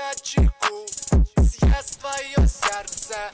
аккуратен, будь начеку Съест твое сердце